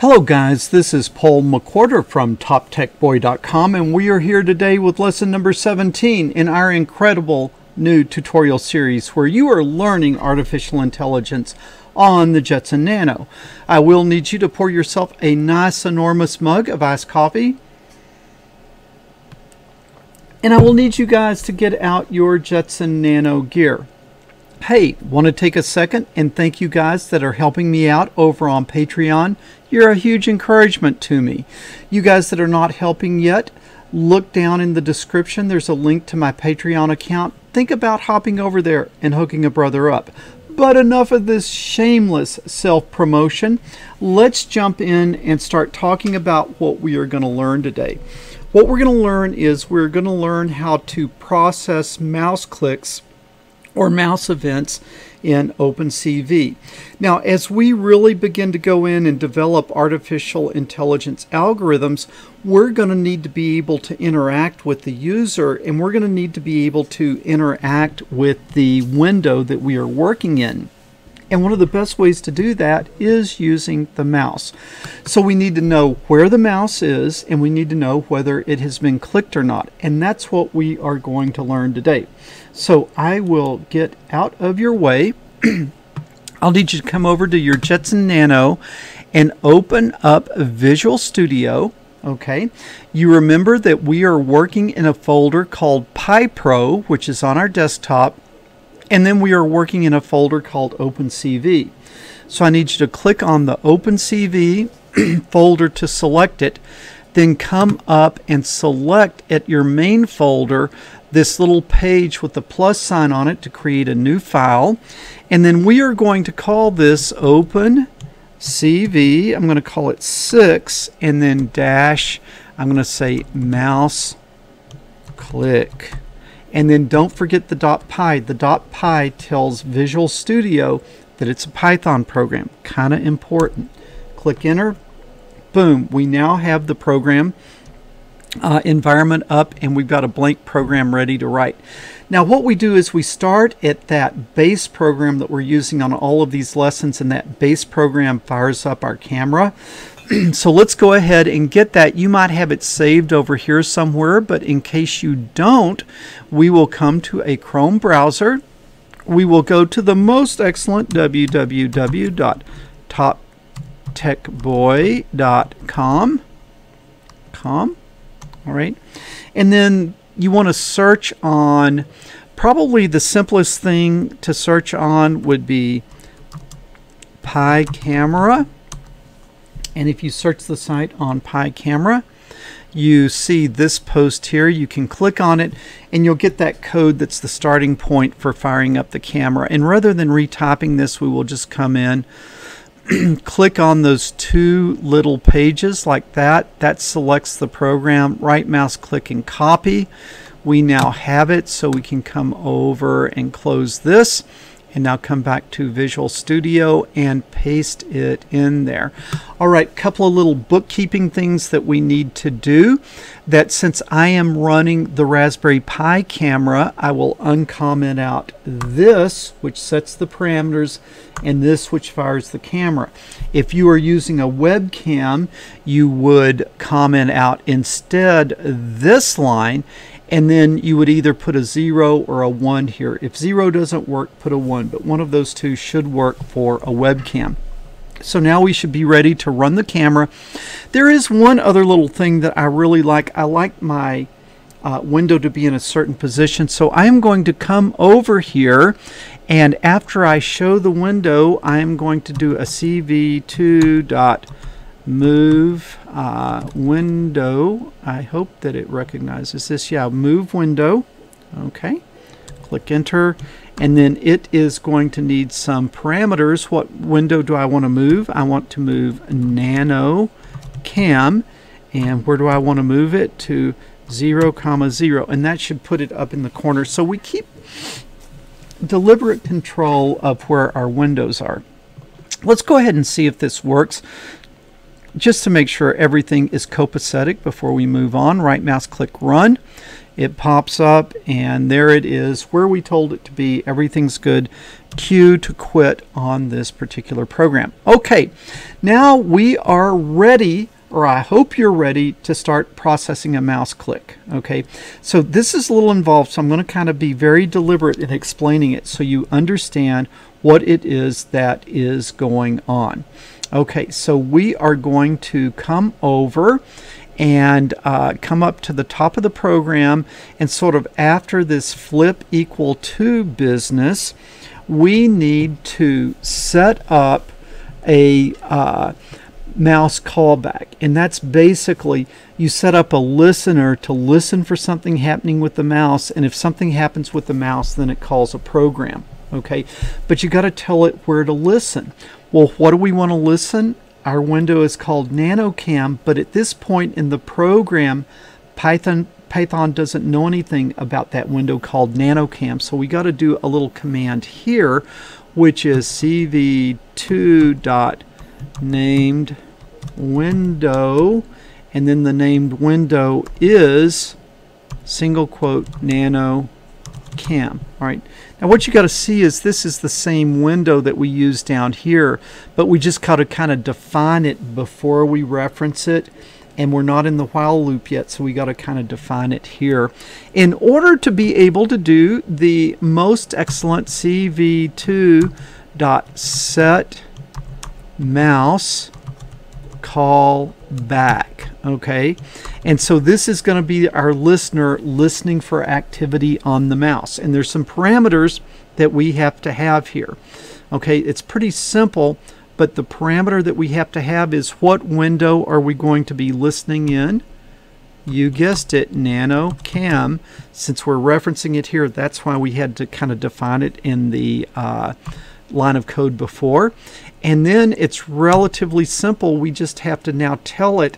Hello guys, this is Paul McWhorter from TopTechBoy.com and we are here today with lesson number 17 in our incredible new tutorial series where you are learning artificial intelligence on the Jetson Nano. I will need you to pour yourself a nice enormous mug of iced coffee and I will need you guys to get out your Jetson Nano gear. Hey, want to take a second and thank you guys that are helping me out over on Patreon. You're a huge encouragement to me. You guys that are not helping yet, look down in the description. There's a link to my Patreon account. Think about hopping over there and hooking a brother up. But enough of this shameless self promotion. Let's jump in and start talking about what we are going to learn today. What we're going to learn is we're going to learn how to process mouse clicks or mouse events in OpenCV. Now, as we really begin to go in and develop artificial intelligence algorithms, we're going to need to be able to interact with the user and we're going to need to be able to interact with the window that we are working in. And one of the best ways to do that is using the mouse. So we need to know where the mouse is and we need to know whether it has been clicked or not. And that's what we are going to learn today. So I will get out of your way. I'll need you to come over to your Jetson Nano and open up Visual Studio. Okay, you remember that we are working in a folder called PyPro, which is on our desktop and then we are working in a folder called OpenCV. So I need you to click on the OpenCV folder to select it, then come up and select at your main folder this little page with the plus sign on it to create a new file. And then we are going to call this Open CV. I'm going to call it 6 and then dash. I'm going to say mouse click. And then don't forget the dot .py. The dot .py tells Visual Studio that it's a Python program. Kind of important. Click enter. Boom. We now have the program uh, environment up and we've got a blank program ready to write. Now what we do is we start at that base program that we're using on all of these lessons and that base program fires up our camera. so let's go ahead and get that. You might have it saved over here somewhere, but in case you don't, we will come to a Chrome browser. We will go to the most excellent www.toptechboy.com. Com. All right. And then you want to search on, probably the simplest thing to search on would be Pi Camera. And if you search the site on Pi Camera, you see this post here. You can click on it and you'll get that code that's the starting point for firing up the camera. And rather than retyping this, we will just come in, click on those two little pages like that. That selects the program. Right mouse click and copy. We now have it so we can come over and close this and now come back to Visual Studio and paste it in there. All right, couple of little bookkeeping things that we need to do that since I am running the Raspberry Pi camera, I will uncomment out this, which sets the parameters, and this, which fires the camera. If you are using a webcam, you would comment out instead this line, and then you would either put a 0 or a 1 here. If 0 doesn't work, put a 1, but one of those two should work for a webcam. So now we should be ready to run the camera. There is one other little thing that I really like. I like my uh, window to be in a certain position. So I am going to come over here and after I show the window, I am going to do a CV2 dot move uh, window. I hope that it recognizes this. Yeah, move window. Okay. Click enter. And then it is going to need some parameters. What window do I want to move? I want to move nano cam. And where do I want to move it? To 0, comma 0. And that should put it up in the corner. So we keep deliberate control of where our windows are. Let's go ahead and see if this works just to make sure everything is copacetic before we move on, right mouse click run. it pops up and there it is where we told it to be. Everything's good. Q to quit on this particular program. Okay, now we are ready or I hope you're ready to start processing a mouse click. Okay, so this is a little involved, so I'm going to kind of be very deliberate in explaining it so you understand what it is that is going on. Okay, so we are going to come over and uh, come up to the top of the program and sort of after this flip equal to business, we need to set up a uh, mouse callback. And that's basically you set up a listener to listen for something happening with the mouse. And if something happens with the mouse, then it calls a program. Okay, but you got to tell it where to listen. Well, what do we want to listen? Our window is called NanoCam, but at this point in the program, Python Python doesn't know anything about that window called NanoCam. So we got to do a little command here, which is cv2.named window, and then the named window is single quote nano cam. All right. Now what you got to see is this is the same window that we use down here, but we just got to kind of define it before we reference it. And we're not in the while loop yet, so we got to kind of define it here. In order to be able to do the most excellent CV2 dot set mouse call back okay? And so this is going to be our listener listening for activity on the mouse. And there's some parameters that we have to have here okay? It's pretty simple but the parameter that we have to have is what window are we going to be listening in? You guessed it nano cam since we're referencing it here that's why we had to kind of define it in the uh, line of code before. And then it's relatively simple. We just have to now tell it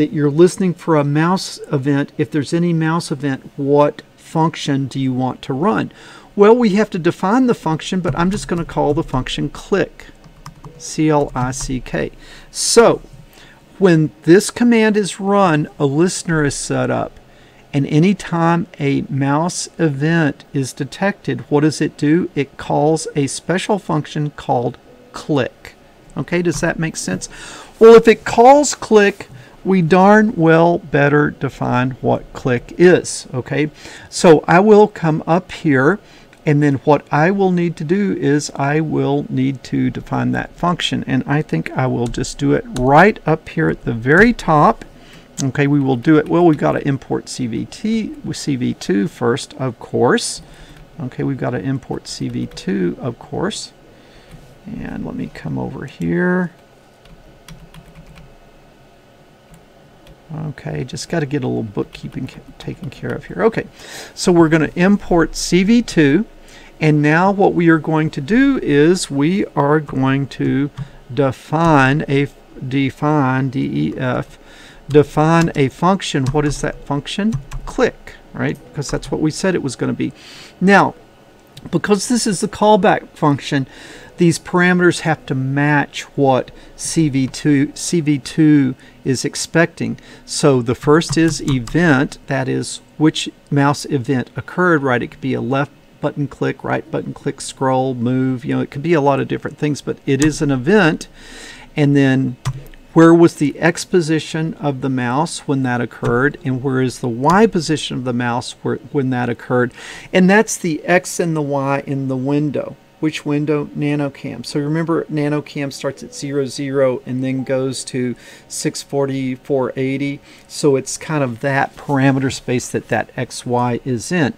that you're listening for a mouse event. If there's any mouse event, what function do you want to run? Well, we have to define the function, but I'm just going to call the function click. C-L-I-C-K. So, when this command is run, a listener is set up. And anytime a mouse event is detected, what does it do? It calls a special function called click. Okay, does that make sense? Well, if it calls click, we darn well better define what click is. Okay, so I will come up here and then what I will need to do is I will need to define that function and I think I will just do it right up here at the very top. Okay, we will do it. Well, we've got to import CVT with CV2 first, of course. Okay, we've got to import CV2, of course. And let me come over here. Okay, just got to get a little bookkeeping taken care of here. Okay, so we're going to import CV2. And now what we are going to do is we are going to define a define DEF define a function. What is that function? Click, right? Because that's what we said it was going to be. Now, because this is the callback function, these parameters have to match what CV2, CV2 is expecting. So the first is event, that is which mouse event occurred, right? It could be a left button click, right button click, scroll, move, you know, it could be a lot of different things, but it is an event. And then where was the X position of the mouse when that occurred and where is the Y position of the mouse where, when that occurred. And that's the X and the Y in the window which window? NanoCam. So remember NanoCam starts at 00, 0 and then goes to 640, 480. So it's kind of that parameter space that that XY is in.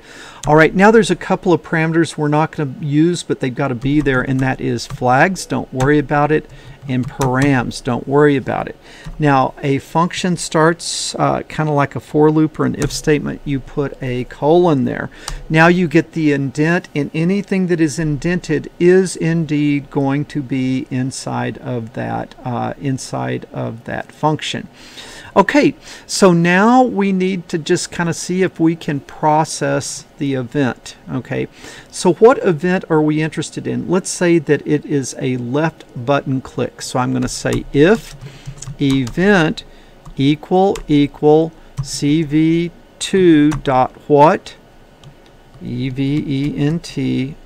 All right, now there's a couple of parameters we're not going to use, but they've got to be there, and that is flags. Don't worry about it and params. Don't worry about it. Now, a function starts uh, kind of like a for loop or an if statement. You put a colon there. Now you get the indent, and anything that is indented is indeed going to be inside of that uh, inside of that function. Okay, so now we need to just kind of see if we can process the event. Okay, so what event are we interested in? Let's say that it is a left button click. So I'm going to say if event equal equal CV2 dot what? E-V-E-N-T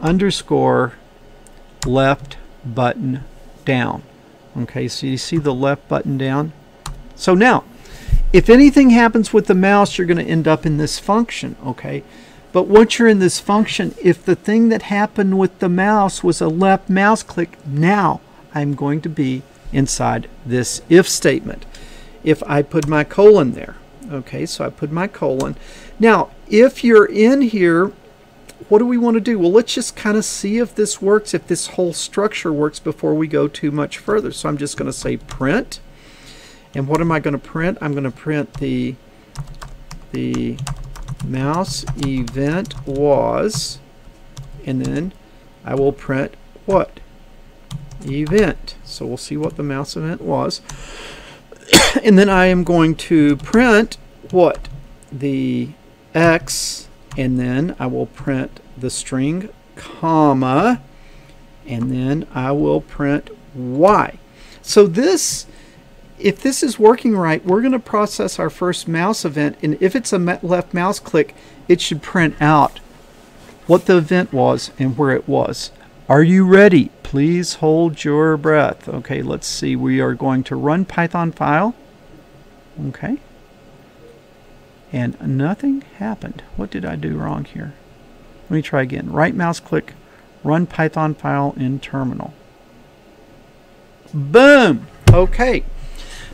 underscore left button down. Okay, so you see the left button down? So now, if anything happens with the mouse, you're going to end up in this function, okay? But once you're in this function, if the thing that happened with the mouse was a left mouse click, now I'm going to be inside this if statement. If I put my colon there, okay, so I put my colon. Now, if you're in here, what do we want to do? Well, let's just kind of see if this works, if this whole structure works before we go too much further. So I'm just going to say print and what am I going to print? I'm going to print the the mouse event was and then I will print what? Event. So we'll see what the mouse event was. and then I am going to print what? The X and then I will print the string comma and then I will print Y. So this if this is working right, we're going to process our first mouse event, and if it's a left mouse click, it should print out what the event was and where it was. Are you ready? Please hold your breath. Okay, let's see. We are going to run Python file. Okay. And nothing happened. What did I do wrong here? Let me try again. Right mouse click, run Python file in terminal. Boom! Okay.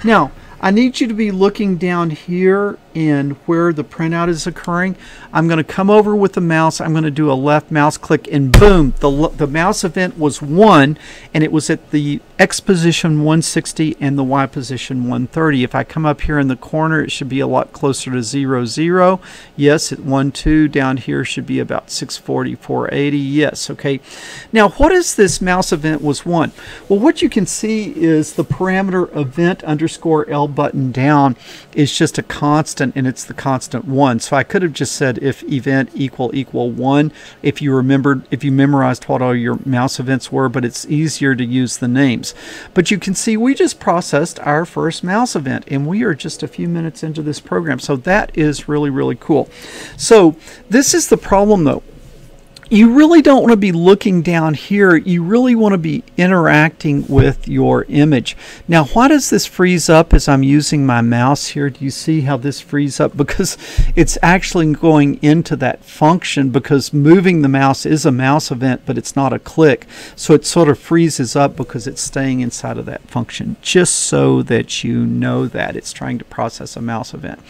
Now, I need you to be looking down here in where the printout is occurring. I'm going to come over with the mouse. I'm going to do a left mouse click and boom, the, the mouse event was 1 and it was at the X position 160 and the Y position 130. If I come up here in the corner, it should be a lot closer to 0, 0. Yes, at 1, 2. Down here should be about 640, 480. Yes, okay. Now, what is this mouse event was 1? Well, what you can see is the parameter event underscore L button down is just a constant and it's the constant 1. So I could have just said if event equal equal 1 if you remembered, if you memorized what all your mouse events were, but it's easier to use the names. But you can see we just processed our first mouse event and we are just a few minutes into this program. So that is really, really cool. So this is the problem though you really don't want to be looking down here. You really want to be interacting with your image. Now, why does this freeze up as I'm using my mouse here? Do you see how this frees up? Because it's actually going into that function because moving the mouse is a mouse event, but it's not a click. So it sort of freezes up because it's staying inside of that function, just so that you know that it's trying to process a mouse event.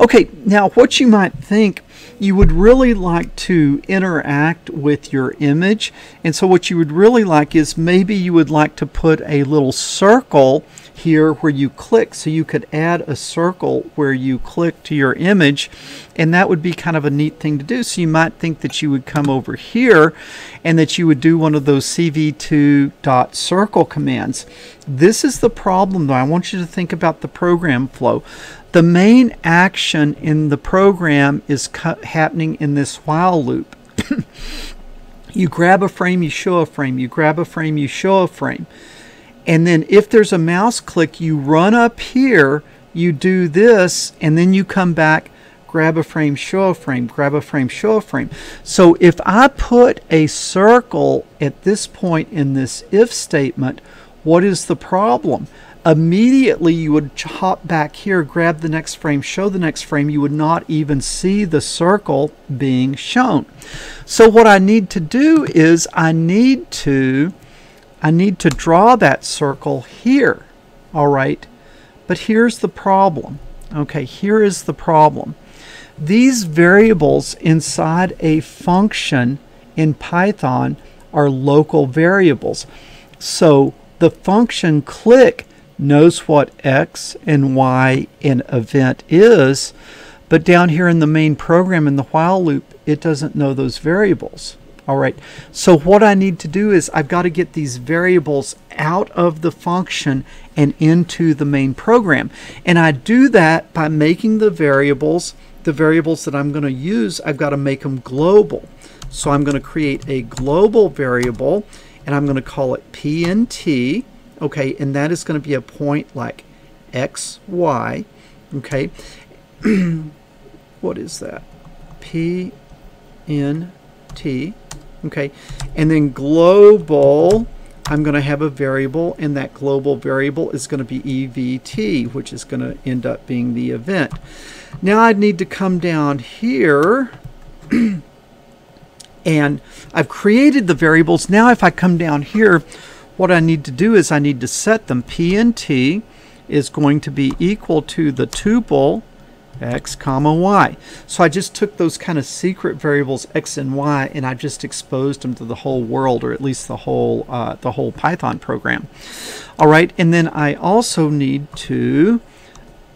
Okay, now what you might think you would really like to interact with your image. And so what you would really like is maybe you would like to put a little circle here where you click. So you could add a circle where you click to your image. And that would be kind of a neat thing to do. So you might think that you would come over here and that you would do one of those cv2 dot circle commands. This is the problem though. I want you to think about the program flow the main action in the program is happening in this while loop. you grab a frame, you show a frame, you grab a frame, you show a frame. And then if there's a mouse click, you run up here, you do this, and then you come back, grab a frame, show a frame, grab a frame, show a frame. So if I put a circle at this point in this if statement, what is the problem? Immediately you would hop back here, grab the next frame, show the next frame. You would not even see the circle being shown. So what I need to do is I need to I need to draw that circle here. All right. But here's the problem. Okay, here is the problem. These variables inside a function in Python are local variables. So the function click knows what X and Y in event is, but down here in the main program in the while loop, it doesn't know those variables. All right, so what I need to do is I've got to get these variables out of the function and into the main program. And I do that by making the variables, the variables that I'm going to use, I've got to make them global. So I'm going to create a global variable and I'm going to call it PNT okay and that is going to be a point like x y okay what is that? P N T. Okay. And then global, I'm going to have a variable, and that global variable is going to be EVT, which is going to end up being the event. Now I'd need to come down here. and I've created the variables. Now if I come down here, what I need to do is I need to set them. P and T is going to be equal to the tuple x comma y. So I just took those kind of secret variables x and y and I just exposed them to the whole world or at least the whole uh, the whole Python program. All right, and then I also need to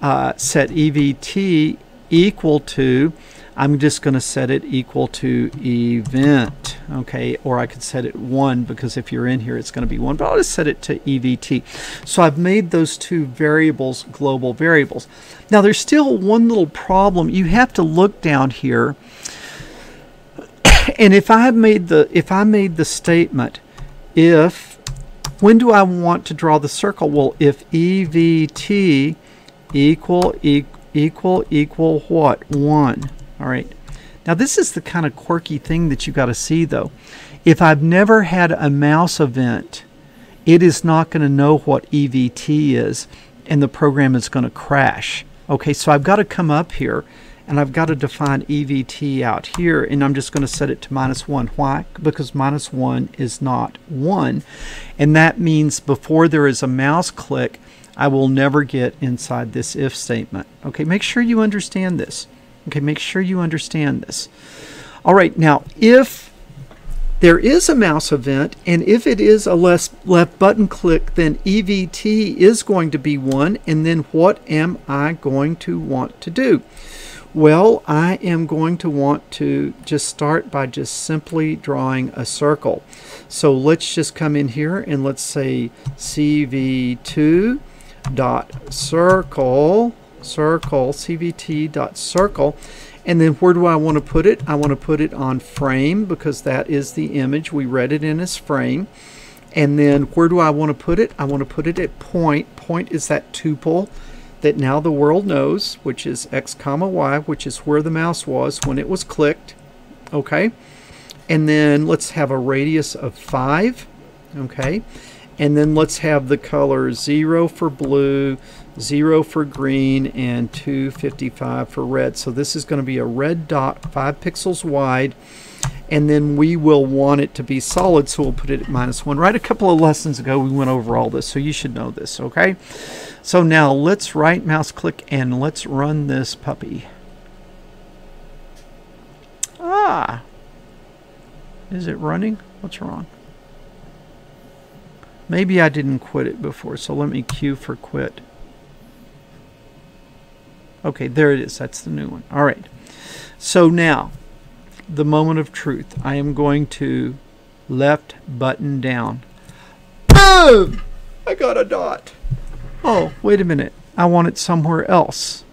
uh, set EVT equal to I'm just going to set it equal to event, okay? Or I could set it 1 because if you're in here, it's going to be 1. But I'll just set it to EVT. So I've made those two variables global variables. Now, there's still one little problem. You have to look down here. And if I made the if I made the statement, if when do I want to draw the circle? Well, if EVT equal equal equal what? 1 all right. Now this is the kind of quirky thing that you got to see though. If I've never had a mouse event, it is not going to know what EVT is and the program is going to crash. Okay, so I've got to come up here and I've got to define EVT out here and I'm just going to set it to minus 1. Why? Because minus 1 is not 1 and that means before there is a mouse click I will never get inside this if statement. Okay, make sure you understand this. Okay, make sure you understand this. All right, now if there is a mouse event, and if it is a left button click, then EVT is going to be 1, and then what am I going to want to do? Well, I am going to want to just start by just simply drawing a circle. So let's just come in here and let's say CV2 dot circle circle, cv2 dot circle, and then where do I want to put it? I want to put it on frame because that is the image. We read it in as frame. And then where do I want to put it? I want to put it at point. Point is that tuple that now the world knows, which is x comma y, which is where the mouse was when it was clicked. Okay. And then let's have a radius of 5. Okay. And then let's have the color 0 for blue, 0 for green, and 255 for red. So this is going to be a red dot, 5 pixels wide. And then we will want it to be solid, so we'll put it at minus 1. Right a couple of lessons ago, we went over all this, so you should know this, okay? So now let's right mouse click and let's run this puppy. Ah! Is it running? What's wrong? Maybe I didn't quit it before, so let me Q for quit. Okay, there it is. That's the new one. All right. So now, the moment of truth. I am going to left button down. Boom! I got a dot. Oh, wait a minute. I want it somewhere else.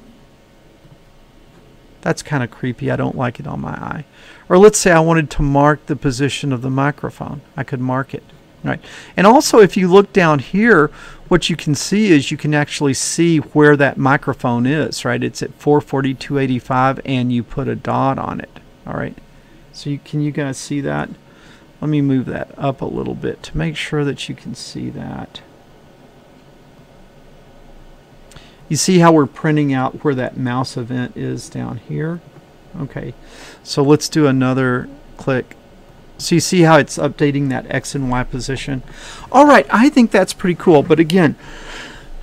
That's kind of creepy. I don't like it on my eye. Or let's say I wanted to mark the position of the microphone. I could mark it. Right. And also if you look down here, what you can see is you can actually see where that microphone is, right? It's at 442.85 and you put a dot on it. All right. So you, can you guys see that? Let me move that up a little bit to make sure that you can see that. You see how we're printing out where that mouse event is down here? Okay, so let's do another click so you see how it's updating that X and Y position? All right, I think that's pretty cool. But again,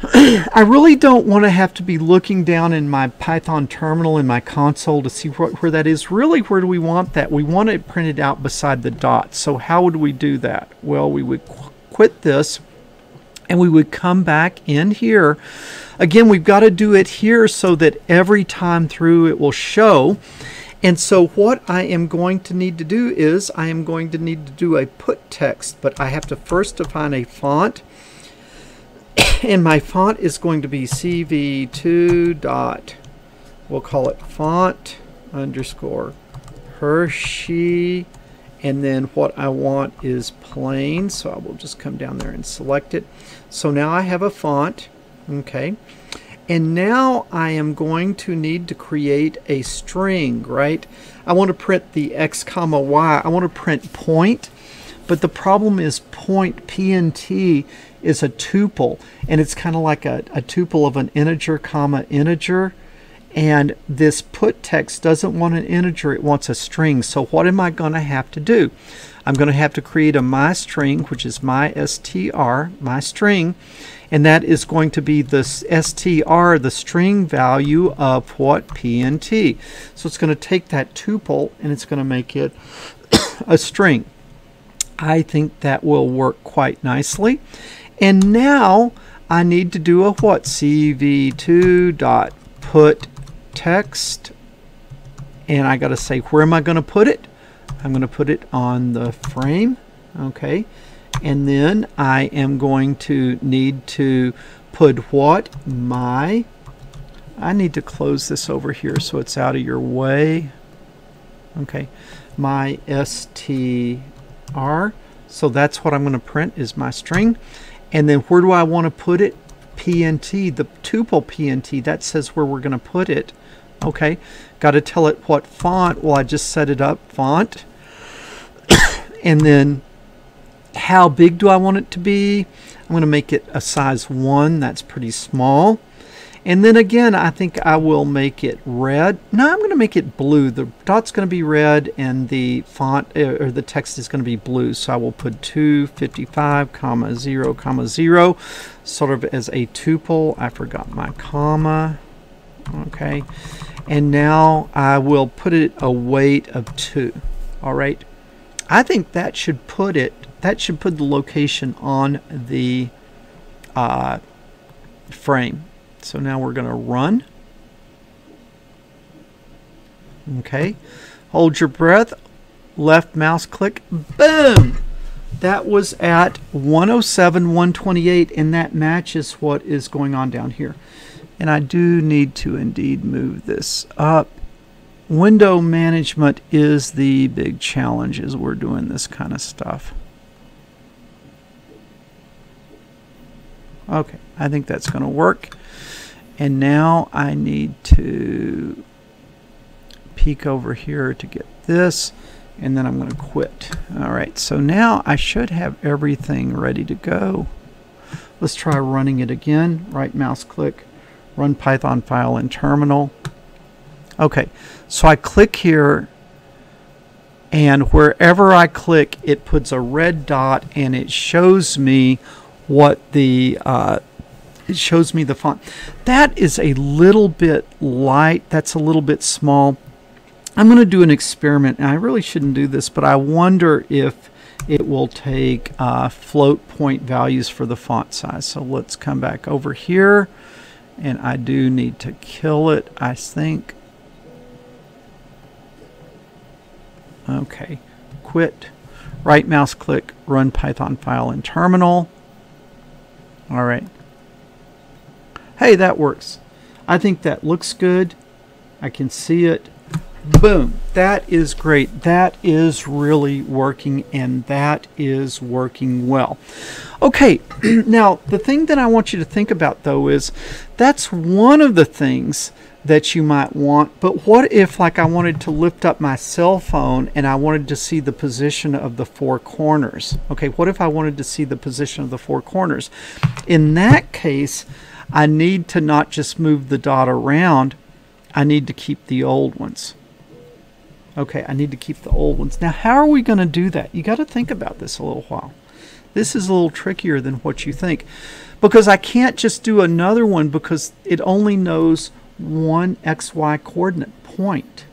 I really don't want to have to be looking down in my Python terminal in my console to see where that is. Really, where do we want that? We want it printed out beside the dots. So how would we do that? Well, we would qu quit this and we would come back in here. Again, we've got to do it here so that every time through it will show. And so what I am going to need to do is I am going to need to do a put text, but I have to first define a font. and my font is going to be CV2 dot, we'll call it font underscore Hershey. And then what I want is plain. So I will just come down there and select it. So now I have a font. Okay. And now I am going to need to create a string, right? I want to print the x comma y. I want to print point, but the problem is point PNT is a tuple, and it's kind of like a, a tuple of an integer comma integer. And this put text doesn't want an integer, it wants a string. So what am I going to have to do? I'm going to have to create a my string, which is my str, my string, and that is going to be the str, the string value of what pnt. So it's going to take that tuple and it's going to make it a string. I think that will work quite nicely. And now I need to do a what? cv2 dot put text and I got to say where am I going to put it? I'm going to put it on the frame. Okay and then I am going to need to put what my I need to close this over here so it's out of your way okay my str so that's what I'm going to print is my string and then where do I want to put it PNT the tuple PNT that says where we're going to put it okay got to tell it what font well I just set it up font and then how big do I want it to be? I'm going to make it a size 1. That's pretty small. And then again, I think I will make it red. No, I'm going to make it blue. The dot's going to be red and the font uh, or the text is going to be blue. So I will put 255, comma 0, comma 0, sort of as a tuple. I forgot my comma. Okay. And now I will put it a weight of 2. All right. I think that should put it that should put the location on the uh, frame. So now we're going to run. Okay. Hold your breath. Left mouse click. Boom! That was at 107, 128, and that matches what is going on down here. And I do need to indeed move this up. Window management is the big challenge as we're doing this kind of stuff. Okay, I think that's going to work. And now I need to peek over here to get this and then I'm going to quit. All right, so now I should have everything ready to go. Let's try running it again. Right mouse click, run Python file in terminal. Okay, so I click here and wherever I click it puts a red dot and it shows me what the uh, it shows me the font. That is a little bit light. That's a little bit small. I'm going to do an experiment, and I really shouldn't do this, but I wonder if it will take uh, float point values for the font size. So let's come back over here, and I do need to kill it, I think. Okay, quit. Right mouse click, run Python file in terminal. All right. Hey, that works. I think that looks good. I can see it. Boom. That is great. That is really working and that is working well. Okay, now the thing that I want you to think about though is that's one of the things that you might want. But what if like I wanted to lift up my cell phone and I wanted to see the position of the four corners? Okay, what if I wanted to see the position of the four corners? In that case, I need to not just move the dot around, I need to keep the old ones. Okay, I need to keep the old ones. Now, how are we going to do that? You got to think about this a little while. This is a little trickier than what you think because I can't just do another one because it only knows one xy coordinate point.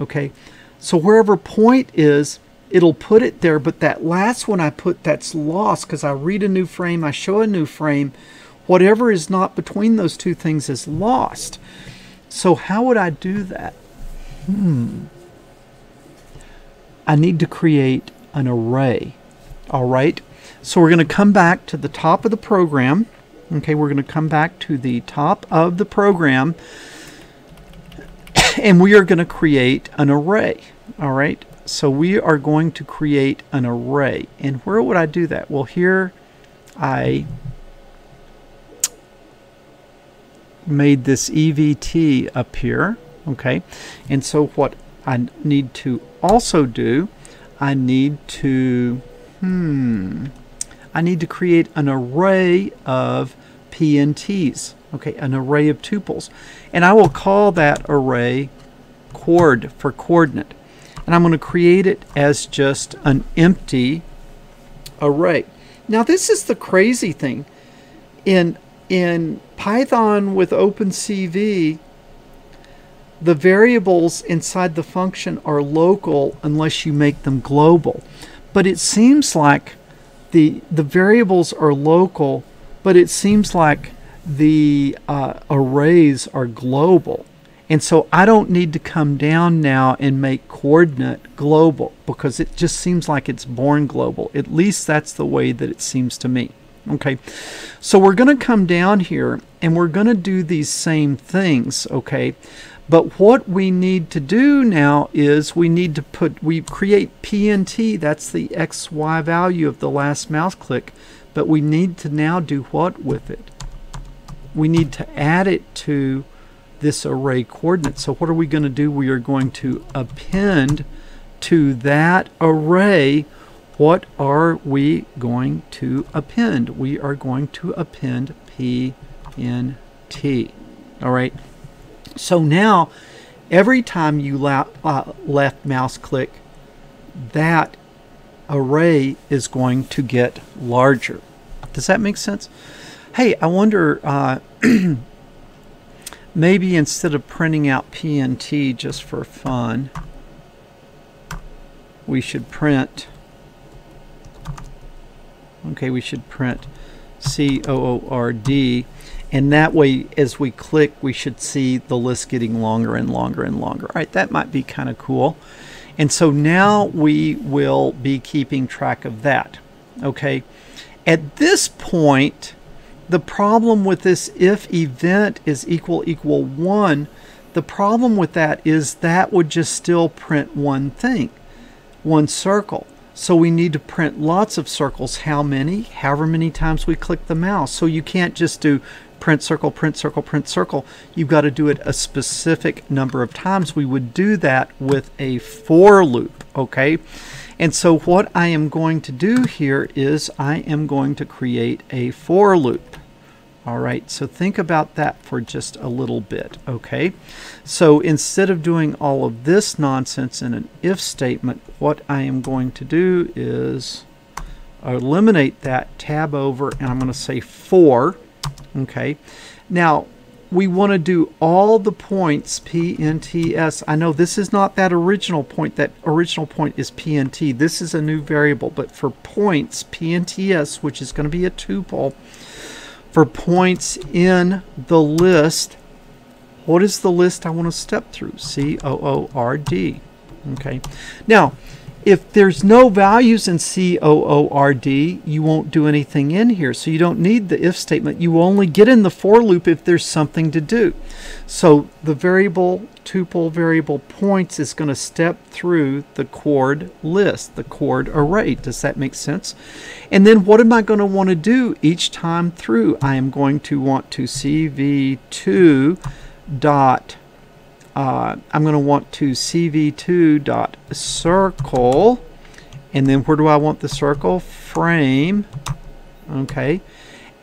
Okay, so wherever point is, it'll put it there, but that last one I put that's lost because I read a new frame, I show a new frame. Whatever is not between those two things is lost. So how would I do that? Hmm. I need to create an array. All right. So we're going to come back to the top of the program. Okay, we're going to come back to the top of the program and we are going to create an array. All right. So we are going to create an array. And where would I do that? Well, here I made this EVT up here. Okay, and so what I need to also do, I need to, hmm, I need to create an array of PNTs, okay, an array of tuples. And I will call that array coord for coordinate. And I'm going to create it as just an empty array. Now this is the crazy thing. In, in Python with OpenCV, the variables inside the function are local unless you make them global. But it seems like the, the variables are local, but it seems like the uh, arrays are global. And so I don't need to come down now and make coordinate global because it just seems like it's born global. At least that's the way that it seems to me. Okay, so we're going to come down here and we're going to do these same things. Okay, but what we need to do now is we need to put, we create PNT, that's the XY value of the last mouse click, but we need to now do what with it? We need to add it to this array coordinate. So what are we going to do? We are going to append to that array what are we going to append? We are going to append PNT. All right. So now, every time you uh, left mouse click, that array is going to get larger. Does that make sense? Hey, I wonder, uh, maybe instead of printing out PNT just for fun, we should print, okay, we should print C-O-O-R-D and that way as we click we should see the list getting longer and longer and longer all right that might be kind of cool and so now we will be keeping track of that okay at this point the problem with this if event is equal equal one the problem with that is that would just still print one thing one circle so we need to print lots of circles. How many? However many times we click the mouse. So you can't just do print circle, print circle, print circle. You've got to do it a specific number of times. We would do that with a for loop, okay? And so what I am going to do here is I am going to create a for loop. All right, so think about that for just a little bit, okay? So instead of doing all of this nonsense in an if statement, what I am going to do is eliminate that, tab over, and I'm going to say for, Okay. Now, we want to do all the points PNTS. I know this is not that original point. That original point is PNT. This is a new variable, but for points PNTS, which is going to be a tuple, for points in the list, what is the list I want to step through? C-O-O-R-D. Okay. Now, if there's no values in C-O-O-R-D, you won't do anything in here. So you don't need the if statement. You only get in the for loop if there's something to do. So the variable tuple variable points is going to step through the coord list, the coord array. Does that make sense? And then what am I going to want to do each time through? I am going to want to CV2 dot uh, I'm going to want to cv2 dot circle and then where do I want the circle? Frame okay.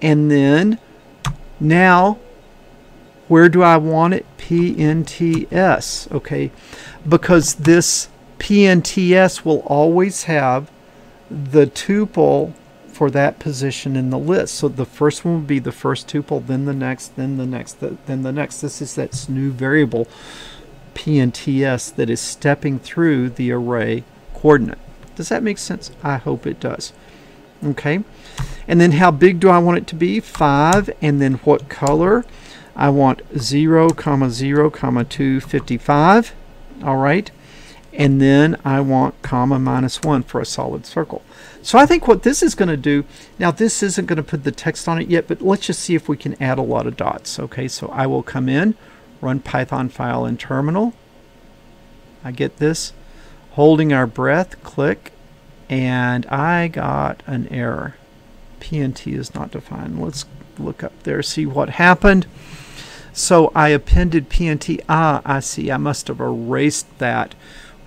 And then now where do I want it? PNTS okay. Because this PNTS will always have the tuple for that position in the list. So the first one would be the first tuple, then the next, then the next, then the next. This is that new variable PNTS that is stepping through the array coordinate. Does that make sense? I hope it does. Okay. And then how big do I want it to be? 5. And then what color? I want 0, comma 0, comma 255. All right. And then I want comma minus 1 for a solid circle. So I think what this is going to do, now this isn't going to put the text on it yet, but let's just see if we can add a lot of dots. Okay, so I will come in, run Python file in terminal. I get this. Holding our breath, click, and I got an error. PNT is not defined. Let's look up there, see what happened. So I appended PNT. Ah, I see. I must have erased that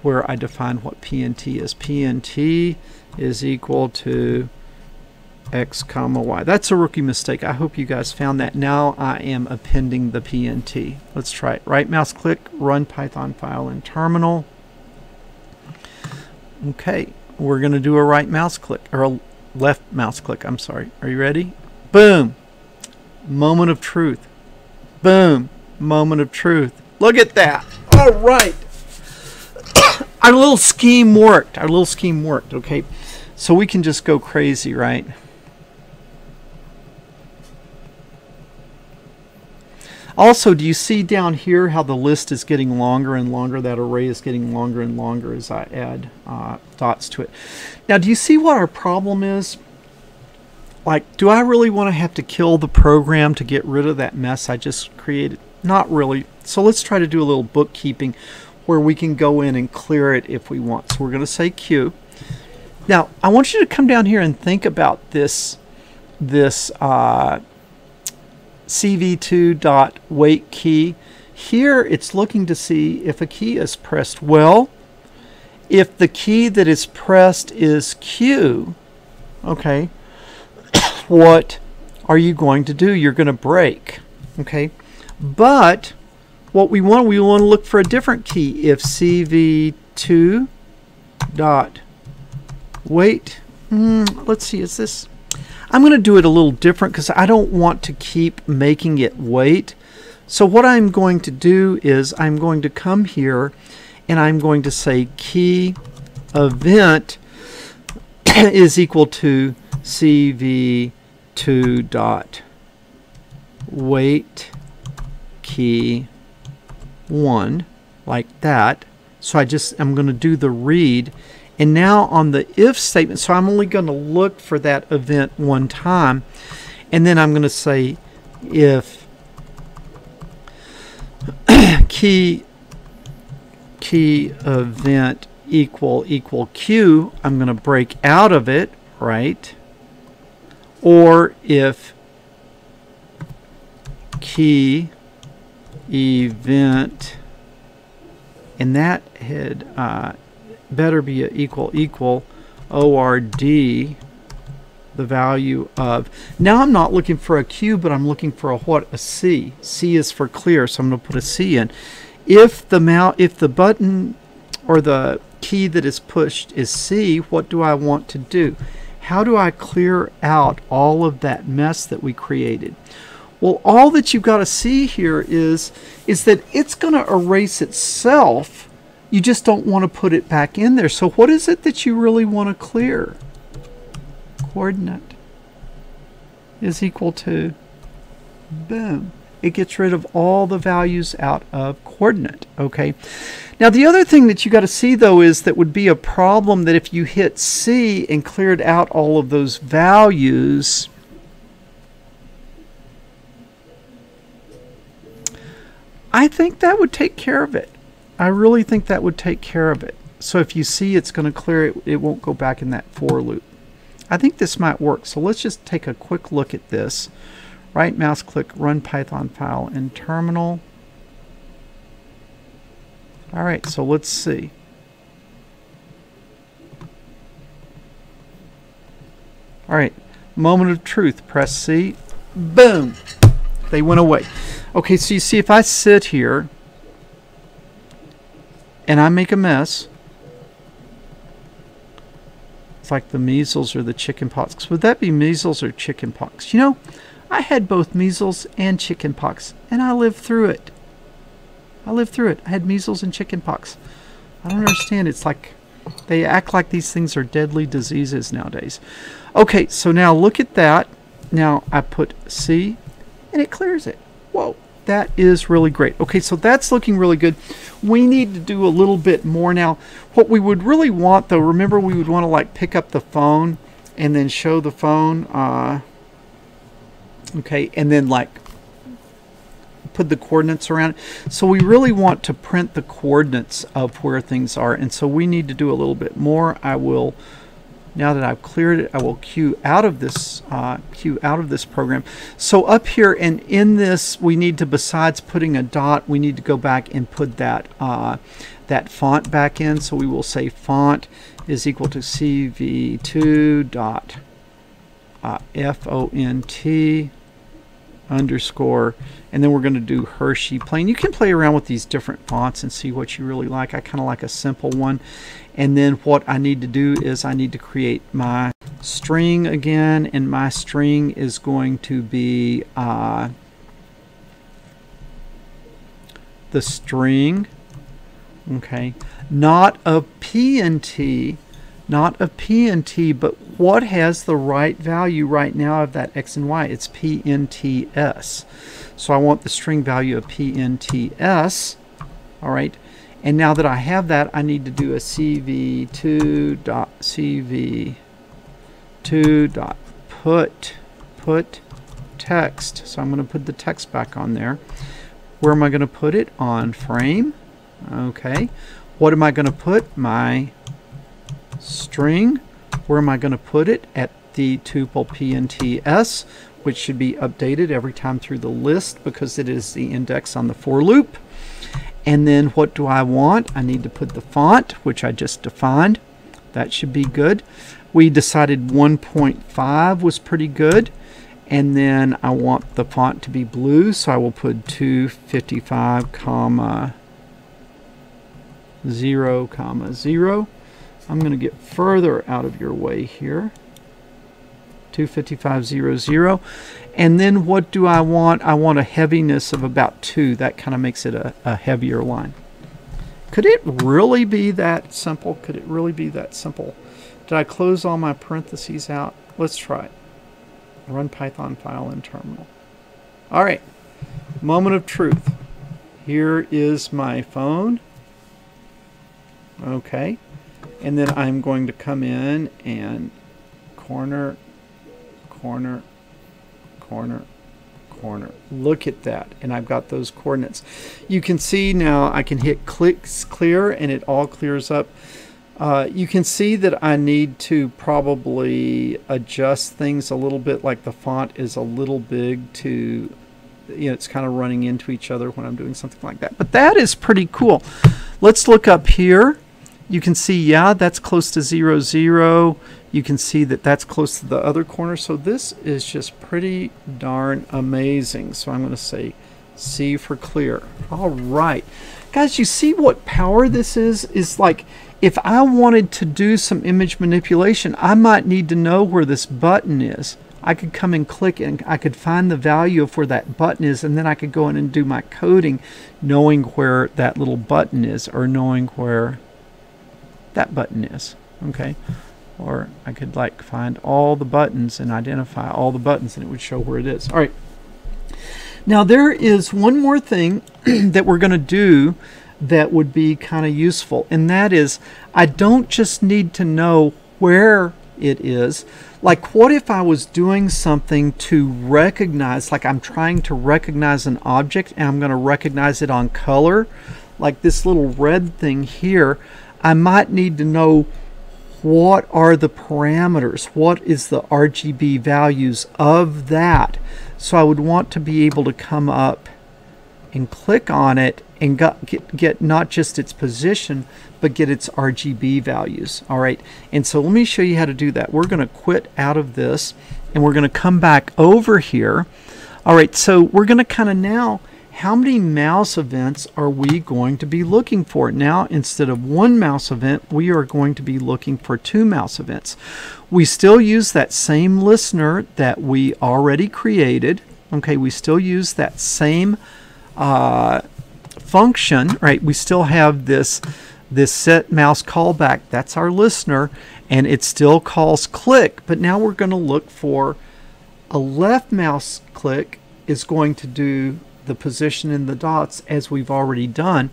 where I defined what PNT is. PNT is equal to x comma y. That's a rookie mistake. I hope you guys found that. Now I am appending the PNT. Let's try it. Right mouse click, run Python file in terminal. Okay, we're going to do a right mouse click, or a left mouse click, I'm sorry. Are you ready? Boom! Moment of truth. Boom! Moment of truth. Look at that! All right! Our little scheme worked. Our little scheme worked, okay? So we can just go crazy, right? Also, do you see down here how the list is getting longer and longer? That array is getting longer and longer as I add uh, dots to it. Now, do you see what our problem is? Like, do I really want to have to kill the program to get rid of that mess I just created? Not really. So let's try to do a little bookkeeping where we can go in and clear it if we want. So we're going to say Q. Now, I want you to come down here and think about this, this uh, cv2.wait key. Here it's looking to see if a key is pressed. Well, if the key that is pressed is Q, okay, what are you going to do? You're going to break, okay? But what we want, we want to look for a different key. If CV2 dot wait, mm, let's see, is this I'm going to do it a little different because I don't want to keep making it wait. So what I'm going to do is I'm going to come here and I'm going to say key event is equal to cv2 dot wait key 1 like that. So I just I'm going to do the read and now on the if statement, so I'm only going to look for that event one time. And then I'm going to say if key key event equal equal q, I'm going to break out of it, right? Or if key event and that had uh, better be a equal equal ORD the value of now I'm not looking for a Q but I'm looking for a what a C. C is for clear so I'm going to put a C in. If the mouse if the button or the key that is pushed is C what do I want to do? How do I clear out all of that mess that we created? Well all that you've got to see here is is that it's going to erase itself you just don't want to put it back in there. So what is it that you really want to clear? Coordinate is equal to, boom. It gets rid of all the values out of coordinate, okay? Now the other thing that you got to see though is that would be a problem that if you hit C and cleared out all of those values, I think that would take care of it. I really think that would take care of it. So if you see it's going to clear it, it won't go back in that for loop. I think this might work. So let's just take a quick look at this. Right mouse click, run Python file in terminal. All right, so let's see. All right, moment of truth, press C. Boom, they went away. Okay, so you see if I sit here and I make a mess, it's like the measles or the chicken pox. Would that be measles or chicken pox? You know, I had both measles and chicken pox, and I lived through it. I lived through it. I had measles and chicken pox. I don't understand. It's like they act like these things are deadly diseases nowadays. Okay, so now look at that. Now I put C, and it clears it. Whoa that is really great. Okay, so that's looking really good. We need to do a little bit more now. What we would really want though, remember we would want to like pick up the phone and then show the phone. Uh, okay, and then like put the coordinates around it. So we really want to print the coordinates of where things are. And so we need to do a little bit more. I will Now that I've cleared it, I will Q out of this uh, Q out of this program. So up here and in this, we need to besides putting a dot, we need to go back and put that uh, that font back in. So we will say font is equal to cv2 dot uh, font underscore and then we're going to do Hershey plain. You can play around with these different fonts and see what you really like. I kind of like a simple one and then what I need to do is I need to create my string again and my string is going to be uh, the string okay not a PNT not a P and T, but what has the right value right now of that X and Y it's PNTS so I want the string value of PNTS all right and now that I have that, I need to do a cv2 dot cv2 dot put put text. So I'm going to put the text back on there. Where am I going to put it? On frame. Okay. What am I going to put? My string. Where am I going to put it? At the tuple PNTS, which should be updated every time through the list because it is the index on the for loop. And then what do I want? I need to put the font, which I just defined. That should be good. We decided 1.5 was pretty good. And then I want the font to be blue, so I will put 255 comma 0 comma 0. I'm going to get further out of your way here. 25500 and then what do I want? I want a heaviness of about 2 that kind of makes it a, a heavier line. Could it really be that simple? Could it really be that simple? Did I close all my parentheses out? Let's try it. Run python file in terminal. Alright moment of truth. Here is my phone. Okay and then I'm going to come in and corner corner, corner, corner. Look at that. And I've got those coordinates. You can see now I can hit clicks clear and it all clears up. Uh, you can see that I need to probably adjust things a little bit like the font is a little big to you know it's kind of running into each other when I'm doing something like that but that is pretty cool let's look up here you can see yeah that's close to zero zero you can see that that's close to the other corner. So this is just pretty darn amazing. So I'm going to say C for clear. All right. Guys, you see what power this is? Is like if I wanted to do some image manipulation, I might need to know where this button is. I could come and click and I could find the value of where that button is and then I could go in and do my coding knowing where that little button is or knowing where that button is. Okay or I could like find all the buttons and identify all the buttons and it would show where it is. All right. Now there is one more thing that we're going to do that would be kind of useful and that is I don't just need to know where it is. Like what if I was doing something to recognize, like I'm trying to recognize an object and I'm going to recognize it on color, like this little red thing here, I might need to know what are the parameters? What is the RGB values of that? So I would want to be able to come up and click on it and get, get not just its position, but get its RGB values. All right, and so let me show you how to do that. We're going to quit out of this and we're going to come back over here. All right, so we're going to kind of now how many mouse events are we going to be looking for? Now, instead of one mouse event, we are going to be looking for two mouse events. We still use that same listener that we already created. Okay, we still use that same uh, function, right? We still have this this set mouse callback. That's our listener, and it still calls click. But now we're going to look for a left mouse click is going to do the position in the dots as we've already done.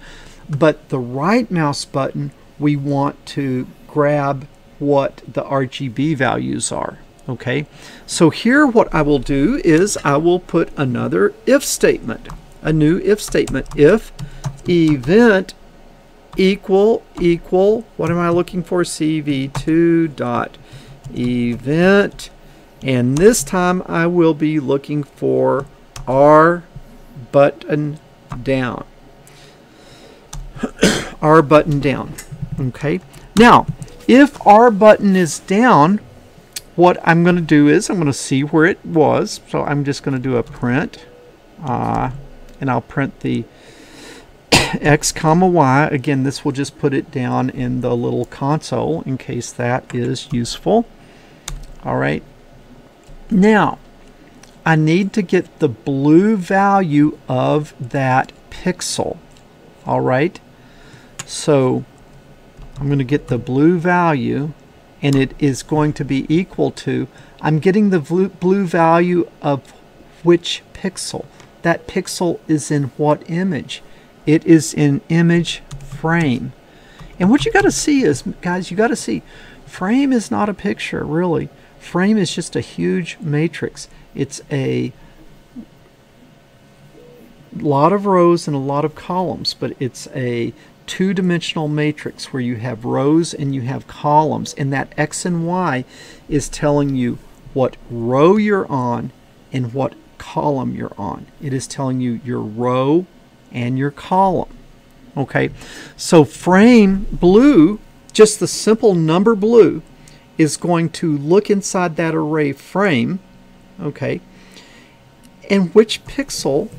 But the right mouse button, we want to grab what the RGB values are. Okay, so here what I will do is I will put another if statement, a new if statement. If event equal equal, what am I looking for? CV2 dot event and this time I will be looking for R button down. R button down. Okay. Now, if R button is down, what I'm going to do is I'm going to see where it was. So I'm just going to do a print. Uh, and I'll print the x comma y. Again, this will just put it down in the little console in case that is useful. All right. Now, I need to get the blue value of that pixel. All right. So I'm going to get the blue value and it is going to be equal to, I'm getting the blue value of which pixel. That pixel is in what image? It is in image frame. And what you got to see is, guys, you got to see, frame is not a picture, really. Frame is just a huge matrix. It's a lot of rows and a lot of columns, but it's a two-dimensional matrix where you have rows and you have columns and that X and Y is telling you what row you're on and what column you're on. It is telling you your row and your column. Okay, so frame blue, just the simple number blue, is going to look inside that array frame. Okay, and which pixel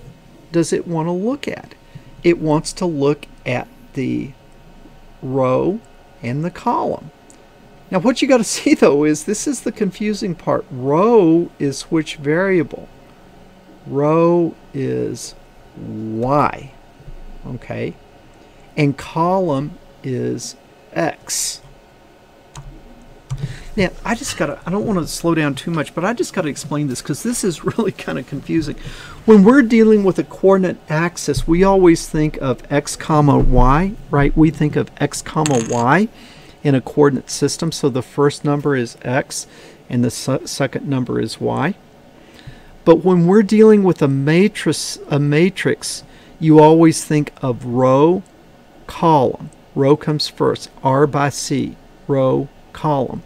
does it want to look at? It wants to look at the row and the column. Now what you got to see though is this is the confusing part. Row is which variable? Row is y, okay? And column is x. Now, I just got to, I don't want to slow down too much, but I just got to explain this because this is really kind of confusing. When we're dealing with a coordinate axis, we always think of x comma y, right? We think of x comma y in a coordinate system. So the first number is x and the second number is y. But when we're dealing with a matrix, a matrix, you always think of row, column. Row comes first, R by C, row, column.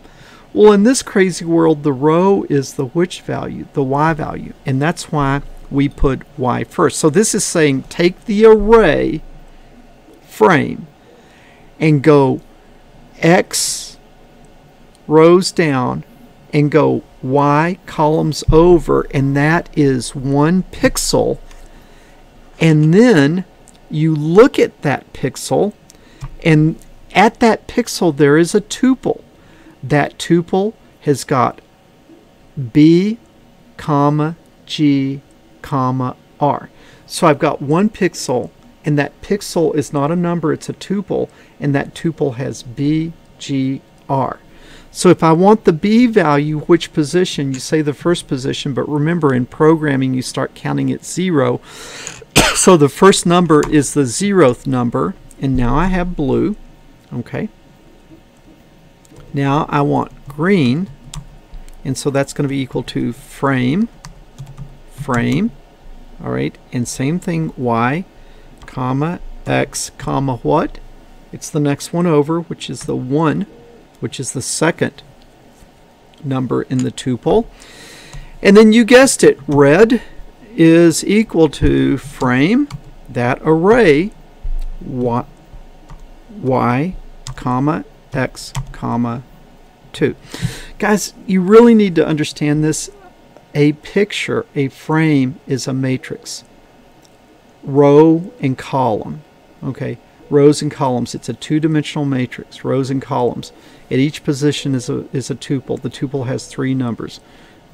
Well, in this crazy world, the row is the which value, the y value, and that's why we put y first. So this is saying take the array frame and go x rows down and go y columns over, and that is one pixel. And then you look at that pixel, and at that pixel there is a tuple that tuple has got B, comma, G, comma, R. So I've got one pixel, and that pixel is not a number, it's a tuple, and that tuple has B, G, R. So if I want the B value, which position? You say the first position, but remember in programming you start counting at zero. so the first number is the zeroth number, and now I have blue, okay? Now I want green, and so that's going to be equal to frame, frame, all right, and same thing, y, comma, x, comma, what? It's the next one over, which is the 1, which is the second number in the tuple. And then you guessed it, red is equal to frame, that array, y, y comma, x comma 2. Guys, you really need to understand this. A picture, a frame, is a matrix. Row and column. Okay, rows and columns. It's a two-dimensional matrix, rows and columns. At each position is a, is a tuple. The tuple has three numbers,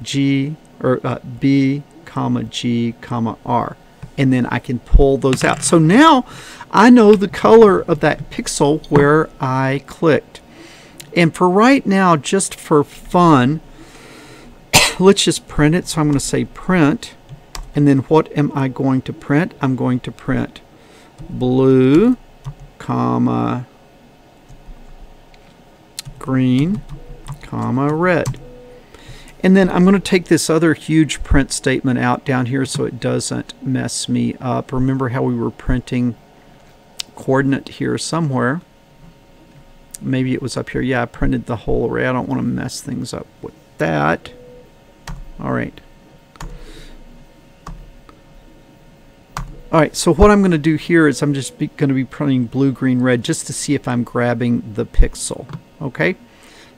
G, or uh, B, comma, G, comma, R. And then I can pull those out. So now I know the color of that pixel where I clicked. And for right now, just for fun, let's just print it. So I'm going to say print. And then what am I going to print? I'm going to print blue, comma, green, comma, red. And then I'm going to take this other huge print statement out down here so it doesn't mess me up. Remember how we were printing coordinate here somewhere. maybe it was up here. Yeah, I printed the whole array. I don't want to mess things up with that. All right. All right, so what I'm going to do here is I'm just going to be printing blue, green, red just to see if I'm grabbing the pixel. Okay,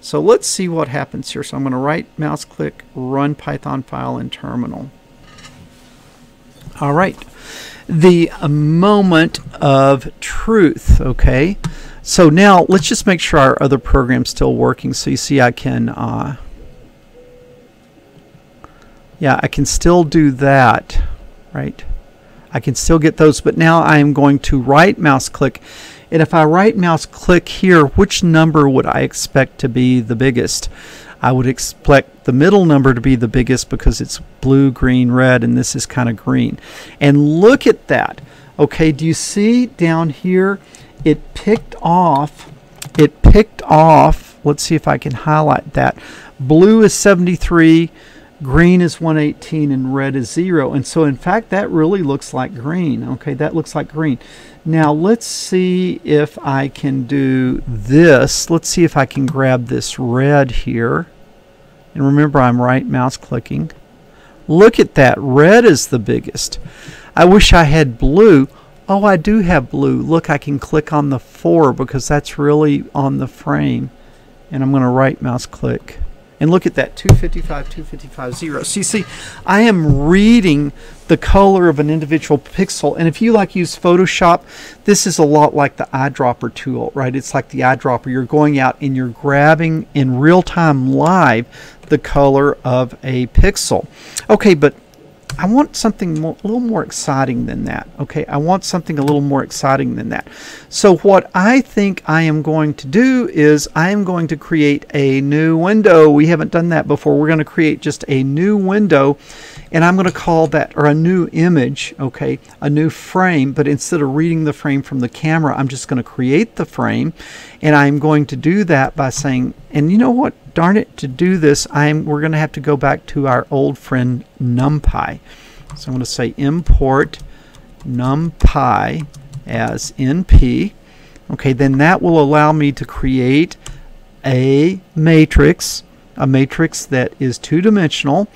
so let's see what happens here. So I'm going to right mouse click, run Python file in terminal. All right, the moment of truth. Okay, so now let's just make sure our other program's still working. So you see I can, uh, yeah, I can still do that, right? I can still get those, but now I am going to right mouse click. And if I right mouse click here, which number would I expect to be the biggest? I would expect the middle number to be the biggest because it's blue, green, red, and this is kind of green. And look at that. Okay, do you see down here? It picked off, it picked off, let's see if I can highlight that. Blue is 73, green is 118 and red is 0 and so in fact that really looks like green okay? That looks like green. Now let's see if I can do this. Let's see if I can grab this red here. And remember I'm right mouse clicking. Look at that. Red is the biggest. I wish I had blue. Oh I do have blue. Look I can click on the 4 because that's really on the frame. And I'm going to right mouse click and look at that 255, 255, 0. So you see, I am reading the color of an individual pixel. And if you like use Photoshop, this is a lot like the eyedropper tool, right? It's like the eyedropper. You're going out and you're grabbing in real time live the color of a pixel. Okay, but I want something more, a little more exciting than that. Okay, I want something a little more exciting than that. So what I think I am going to do is I am going to create a new window. We haven't done that before. We're going to create just a new window and I'm going to call that, or a new image, okay, a new frame, but instead of reading the frame from the camera, I'm just going to create the frame, and I'm going to do that by saying, and you know what, darn it, to do this, I'm, we're going to have to go back to our old friend NumPy. So I'm going to say import NumPy as NP. Okay, then that will allow me to create a matrix a matrix that is two-dimensional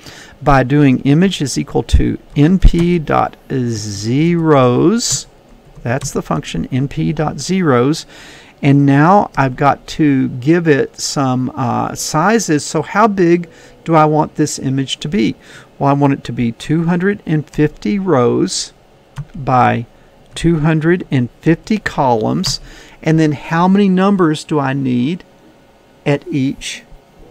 by doing image is equal to np dot zeros. That's the function np dot zeros. And now I've got to give it some uh, sizes. So how big do I want this image to be? Well I want it to be 250 rows by 250 columns. And then how many numbers do I need at each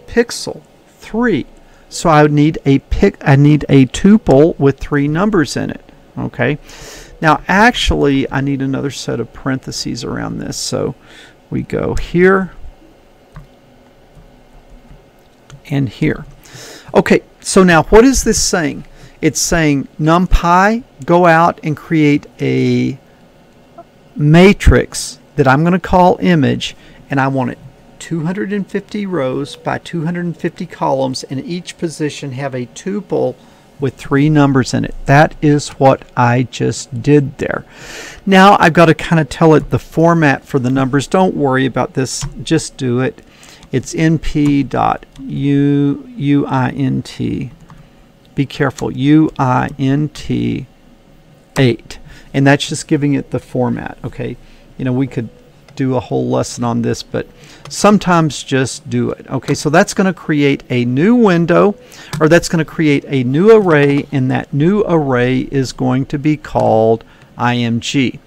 pixel? 3 so I would need a pick I need a tuple with three numbers in it okay? Now actually I need another set of parentheses around this so we go here and here. Okay so now what is this saying? It's saying numpy go out and create a matrix that I'm going to call image and I want it 250 rows by 250 columns and each position have a tuple with three numbers in it. That is what I just did there. Now I've got to kind of tell it the format for the numbers. Don't worry about this. Just do it. It's np.uint. Be careful. uint 8. And that's just giving it the format. Okay. You know, we could do a whole lesson on this, but sometimes just do it. Okay, so that's going to create a new window, or that's going to create a new array, and that new array is going to be called IMG.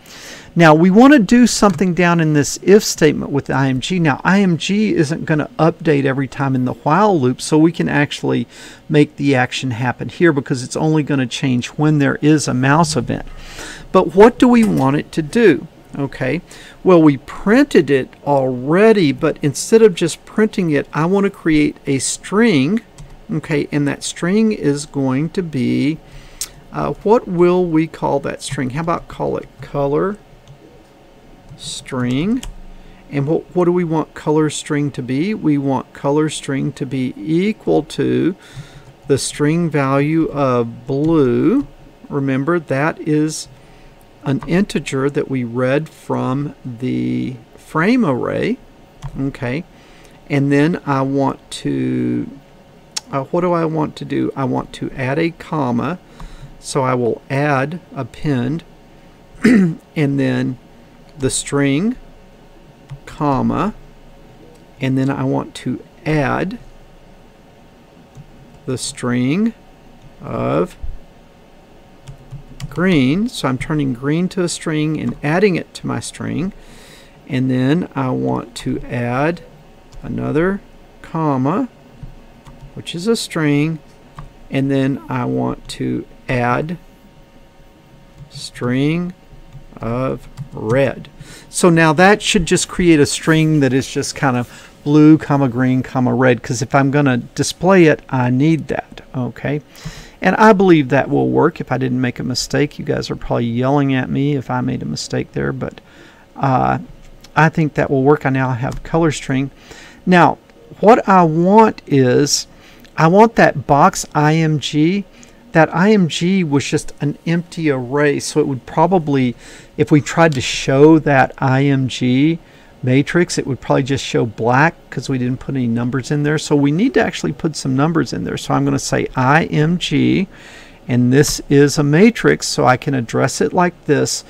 Now we want to do something down in this if statement with IMG. Now IMG isn't going to update every time in the while loop so we can actually make the action happen here because it's only going to change when there is a mouse event. But what do we want it to do? Okay, well we printed it already, but instead of just printing it, I want to create a string. Okay, and that string is going to be, uh, what will we call that string? How about call it color string? And what, what do we want color string to be? We want color string to be equal to the string value of blue. Remember, that is an integer that we read from the frame array. Okay. And then I want to, uh, what do I want to do? I want to add a comma. So I will add append and then the string, comma, and then I want to add the string of green. So I'm turning green to a string and adding it to my string. And then I want to add another comma, which is a string. And then I want to add string of red. So now that should just create a string that is just kind of blue, comma green, comma red, because if I'm going to display it, I need that, okay? And I believe that will work if I didn't make a mistake. You guys are probably yelling at me if I made a mistake there, but uh, I think that will work. I now have color string. Now, what I want is, I want that box IMG that IMG was just an empty array. So it would probably, if we tried to show that IMG matrix, it would probably just show black because we didn't put any numbers in there. So we need to actually put some numbers in there. So I'm going to say IMG, and this is a matrix, so I can address it like this.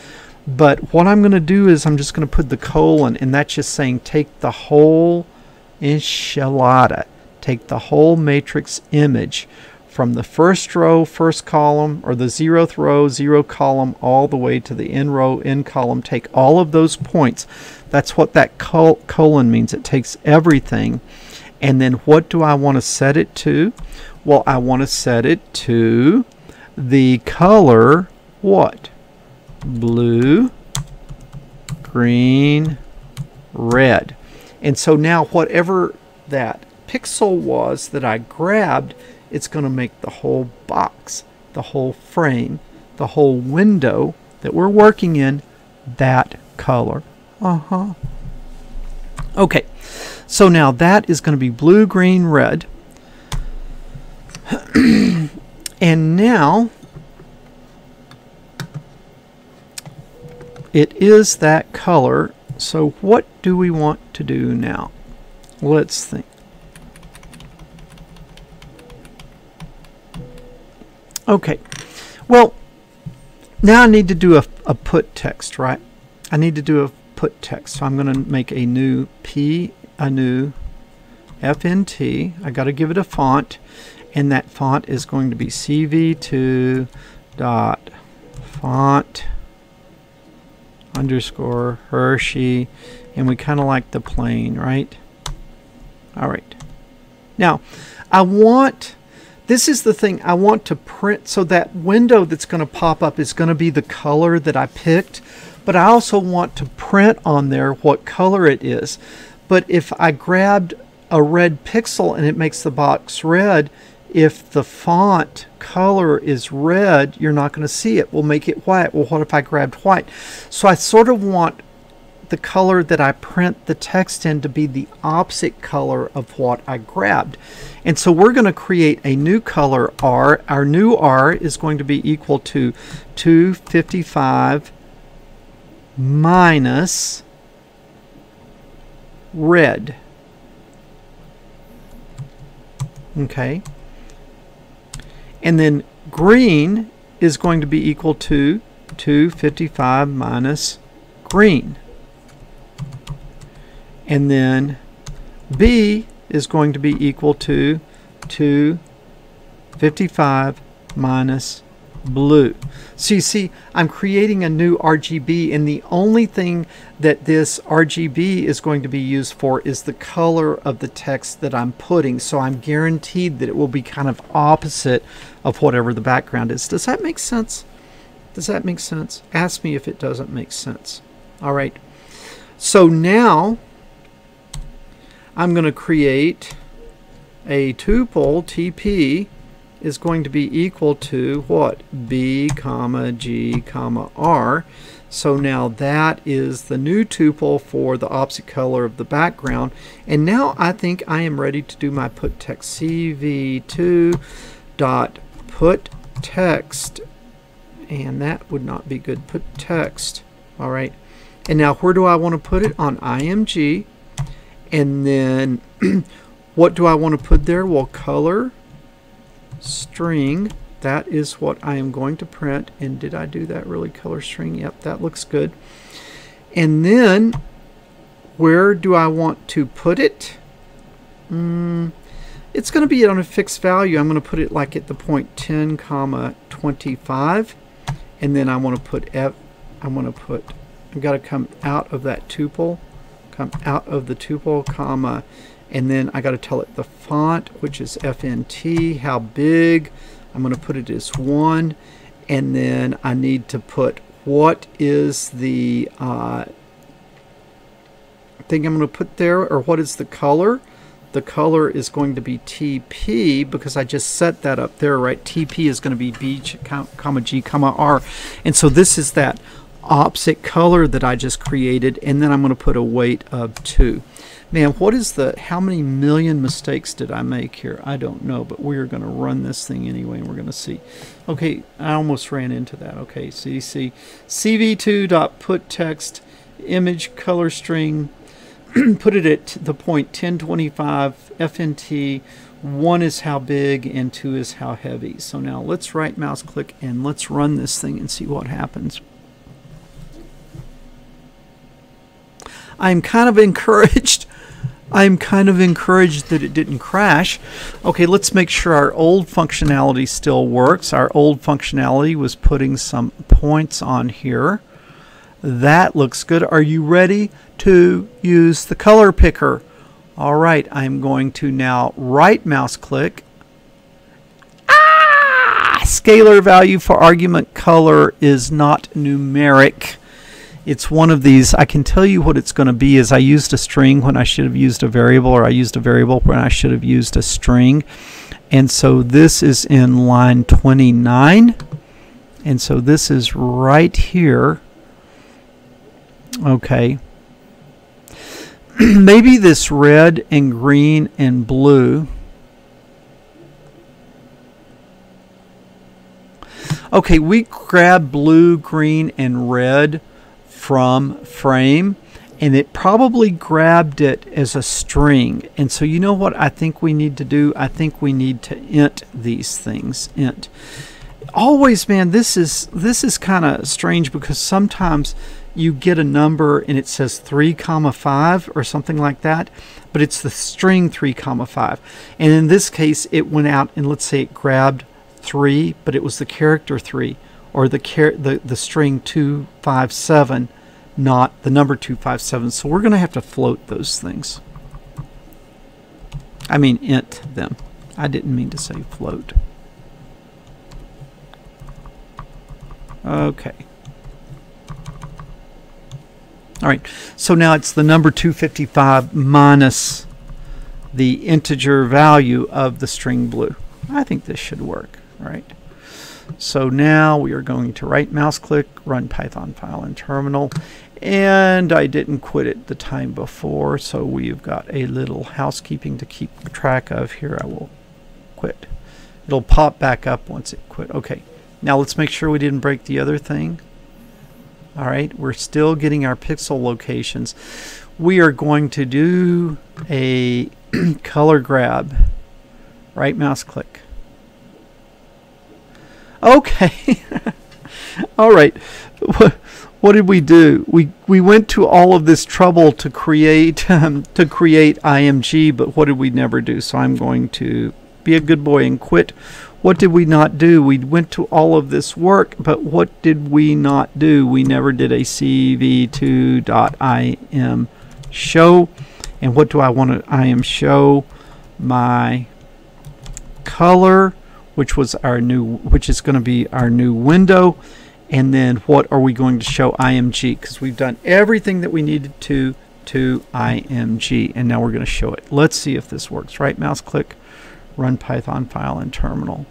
But what I'm going to do is I'm just going to put the colon, and that's just saying take the whole enchilada, take the whole matrix image from the first row, first column, or the zeroth row, zero column, all the way to the end row, end column. Take all of those points. That's what that col colon means. It takes everything. And then what do I want to set it to? Well, I want to set it to the color what? Blue, green, red. And so now whatever that pixel was that I grabbed, it's going to make the whole box, the whole frame, the whole window that we're working in that color. Uh-huh. Okay, so now that is going to be blue, green, red. and now it is that color. So what do we want to do now? Let's think. Okay, well, now I need to do a, a put text, right? I need to do a put text. So I'm going to make a new P, a new FNT. I got to give it a font, and that font is going to be CV2 dot font underscore Hershey, and we kind of like the plain, right? All right. Now, I want this is the thing I want to print so that window that's going to pop up is going to be the color that I picked. But I also want to print on there what color it is. But if I grabbed a red pixel and it makes the box red if the font color is red you're not going to see it. We'll make it white. Well what if I grabbed white? So I sort of want the color that I print the text in to be the opposite color of what I grabbed. And so we're going to create a new color R. Our new R is going to be equal to 255 minus red. Okay. And then green is going to be equal to 255 minus green. And then B is going to be equal to 255 minus blue. So you see, I'm creating a new RGB, and the only thing that this RGB is going to be used for is the color of the text that I'm putting. So I'm guaranteed that it will be kind of opposite of whatever the background is. Does that make sense? Does that make sense? Ask me if it doesn't make sense. All right. So now I'm going to create a tuple TP is going to be equal to what? B comma G comma R. So now that is the new tuple for the opposite color of the background. And now I think I am ready to do my put text CV2 dot put text. And that would not be good. Put text. All right. And now where do I want to put it? On IMG And then what do I want to put there? Well, color string. That is what I am going to print. And did I do that really color string? Yep, that looks good. And then where do I want to put it? Mm, it's going to be on a fixed value. I'm going to put it like at the point 10 comma 25 and then I want to put F I want to put I've got to come out of that tuple come out of the tuple comma and then I got to tell it the font which is FNT how big I'm going to put it as 1 and then I need to put what is the uh, thing I'm going to put there or what is the color the color is going to be TP because I just set that up there, right? TP is going to be B, comma G, comma R. And so this is that opposite color that I just created, and then I'm going to put a weight of 2. Man, what is the, how many million mistakes did I make here? I don't know, but we're going to run this thing anyway, and we're going to see. Okay, I almost ran into that. Okay, so you see cv2.put text image color string put it at the point 1025 FNT. One is how big and two is how heavy. So now let's right mouse click and let's run this thing and see what happens. I'm kind of encouraged. I'm kind of encouraged that it didn't crash. Okay, let's make sure our old functionality still works. Our old functionality was putting some points on here. That looks good. Are you ready to use the color picker? All right, I'm going to now right mouse click. Ah! Scalar value for argument color is not numeric. It's one of these. I can tell you what it's going to be is I used a string when I should have used a variable or I used a variable when I should have used a string. And so this is in line 29. And so this is right here Okay. Maybe this red and green and blue. Okay, we grab blue, green, and red from frame and it probably grabbed it as a string. And so you know what I think we need to do? I think we need to int these things. Int. Always, man, this is this is kind of strange because sometimes you get a number and it says 3 comma 5 or something like that but it's the string 3 comma 5 and in this case it went out and let's say it grabbed 3 but it was the character 3 or the the, the string 257 not the number 257 so we're going to have to float those things. I mean int them. I didn't mean to say float. Okay. All right, so now it's the number 255 minus the integer value of the string blue. I think this should work, right? So now we are going to right mouse click, run Python file in terminal, and I didn't quit it the time before, so we've got a little housekeeping to keep track of here. I will quit. It'll pop back up once it quit. Okay, now let's make sure we didn't break the other thing. All right, we're still getting our pixel locations. We are going to do a color grab. Right mouse click. Okay. all right. What, what did we do? We we went to all of this trouble to create um, to create IMG, but what did we never do? So I'm going to be a good boy and quit what did we not do? We went to all of this work, but what did we not do? We never did a cv2.im show. And what do I want to im show? My color, which was our new, which is going to be our new window. And then what are we going to show IMG? Because we've done everything that we needed to to IMG. And now we're going to show it. Let's see if this works. Right mouse click, run Python file in terminal.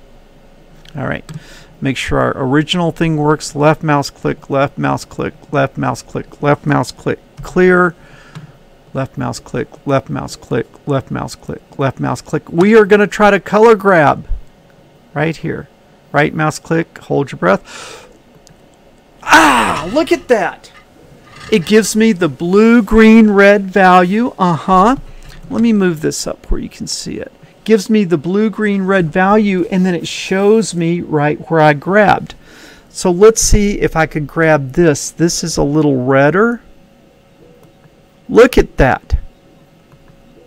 All right. Make sure our original thing works. Left mouse click, left mouse click, left mouse click, left mouse click, clear. Left mouse click, left mouse click, left mouse click, left mouse click. We are going to try to color grab right here. Right mouse click, hold your breath. Ah, look at that. it gives me the blue, green, red value. Uh-huh. Let me move this up where you can see it. Gives me the blue, green, red value, and then it shows me right where I grabbed. So let's see if I could grab this. This is a little redder. Look at that.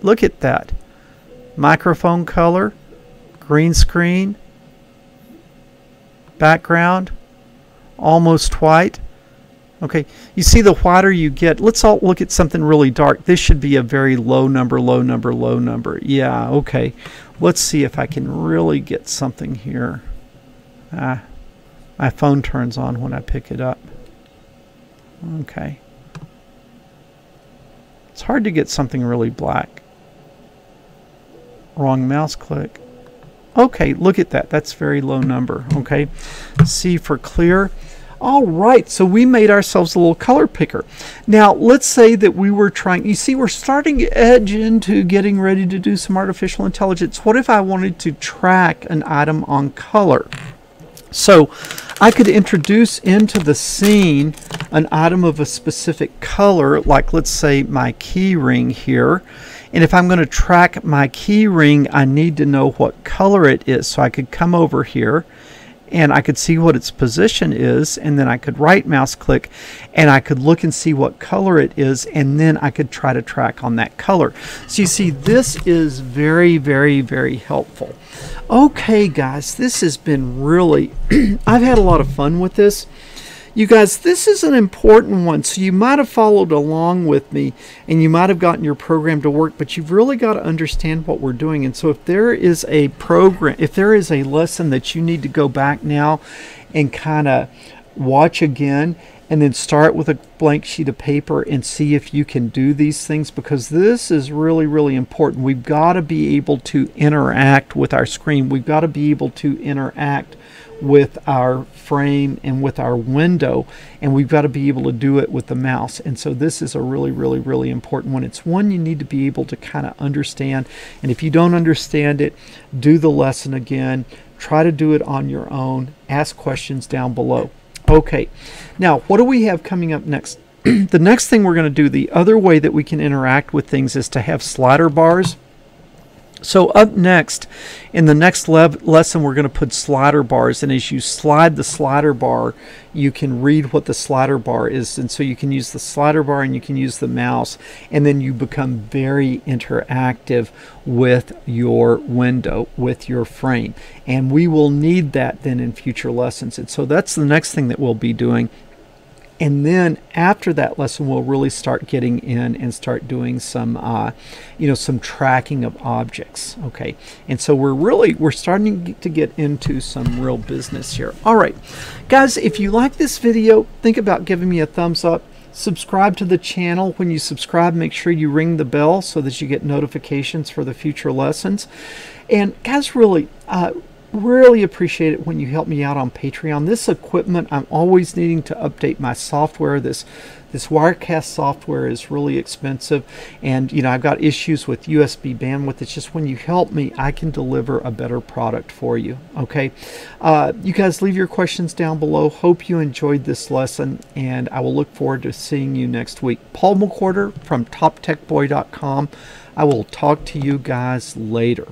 Look at that. Microphone color, green screen, background, almost white. Okay, you see the whiter you get. Let's all look at something really dark. This should be a very low number, low number, low number. Yeah, okay. Let's see if I can really get something here. Ah, my phone turns on when I pick it up. Okay. It's hard to get something really black. Wrong mouse click. Okay, look at that. That's very low number. Okay. C for clear. All right, so we made ourselves a little color picker. Now, let's say that we were trying, you see, we're starting to edge into getting ready to do some artificial intelligence. What if I wanted to track an item on color? So I could introduce into the scene an item of a specific color, like let's say my key ring here. And if I'm going to track my key ring, I need to know what color it is. So I could come over here and I could see what its position is and then I could right mouse click and I could look and see what color it is and then I could try to track on that color. So you see this is very very very helpful. Okay guys this has been really I've had a lot of fun with this. You guys, this is an important one. So you might have followed along with me and you might have gotten your program to work, but you've really got to understand what we're doing. And so if there is a program, if there is a lesson that you need to go back now and kind of watch again and then start with a blank sheet of paper and see if you can do these things because this is really really important. We've got to be able to interact with our screen. We've got to be able to interact with our frame and with our window and we've got to be able to do it with the mouse. And so this is a really really really important one. It's one you need to be able to kind of understand and if you don't understand it do the lesson again. Try to do it on your own. Ask questions down below okay. Now what do we have coming up next? The next thing we're going to do the other way that we can interact with things is to have slider bars so up next, in the next lesson, we're going to put slider bars. And as you slide the slider bar, you can read what the slider bar is. And so you can use the slider bar and you can use the mouse. And then you become very interactive with your window, with your frame. And we will need that then in future lessons. And so that's the next thing that we'll be doing and then after that lesson we'll really start getting in and start doing some uh, you know some tracking of objects okay? And so we're really we're starting to get into some real business here. All right. Guys if you like this video think about giving me a thumbs up. Subscribe to the channel. When you subscribe make sure you ring the bell so that you get notifications for the future lessons. And guys really uh, really appreciate it when you help me out on Patreon. This equipment, I'm always needing to update my software. This this Wirecast software is really expensive, and you know I've got issues with USB bandwidth. It's just when you help me, I can deliver a better product for you. Okay, uh, you guys leave your questions down below. Hope you enjoyed this lesson, and I will look forward to seeing you next week. Paul McWhorter from TopTechBoy.com. I will talk to you guys later.